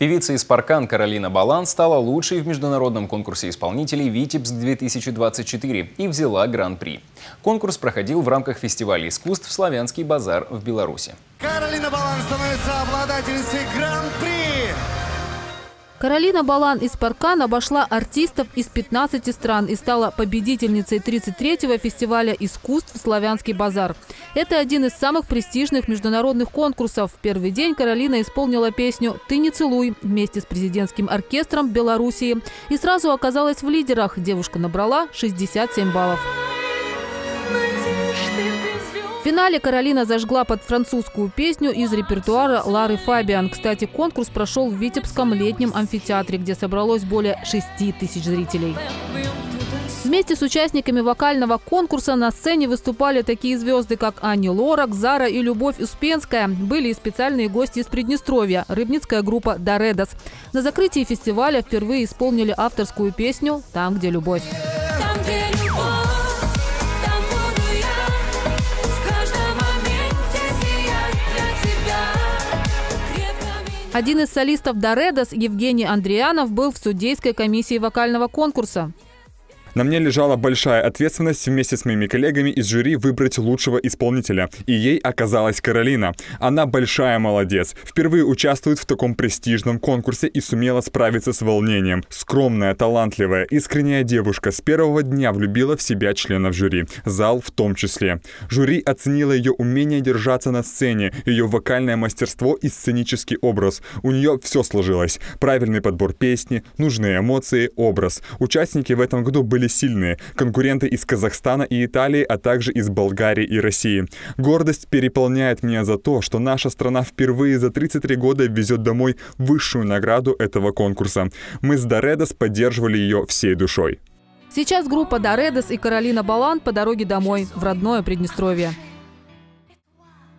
Певица из Паркан Каролина Балан стала лучшей в международном конкурсе исполнителей «Витебск-2024» и взяла гран-при. Конкурс проходил в рамках фестиваля искусств «Славянский базар» в Беларуси. Каролина Балан становится обладательницей гран-при Каролина Балан из Паркан обошла артистов из 15 стран и стала победительницей 33-го фестиваля искусств «Славянский базар». Это один из самых престижных международных конкурсов. В первый день Каролина исполнила песню «Ты не целуй» вместе с президентским оркестром Белоруссии и сразу оказалась в лидерах. Девушка набрала 67 баллов. В финале Каролина зажгла под французскую песню из репертуара Лары Фабиан. Кстати, конкурс прошел в Витебском летнем амфитеатре, где собралось более 6 тысяч зрителей. Вместе с участниками вокального конкурса на сцене выступали такие звезды, как Ани Лорак, Зара и Любовь Успенская. Были и специальные гости из Приднестровья – рыбницкая группа «Доредос». На закрытии фестиваля впервые исполнили авторскую песню «Там, где любовь». Один из солистов «Доредос» Евгений Андрианов был в судейской комиссии вокального конкурса. На мне лежала большая ответственность вместе с моими коллегами из жюри выбрать лучшего исполнителя. И ей оказалась Каролина. Она большая молодец. Впервые участвует в таком престижном конкурсе и сумела справиться с волнением. Скромная, талантливая, искренняя девушка с первого дня влюбила в себя членов жюри. Зал в том числе. Жюри оценило ее умение держаться на сцене, ее вокальное мастерство и сценический образ. У нее все сложилось. Правильный подбор песни, нужные эмоции, образ. Участники в этом году были были сильные. Конкуренты из Казахстана и Италии, а также из Болгарии и России. Гордость переполняет меня за то, что наша страна впервые за 33 года везет домой высшую награду этого конкурса. Мы с Доредос поддерживали ее всей душой. Сейчас группа Доредос и Каролина Балан по дороге домой, в родное Приднестровье.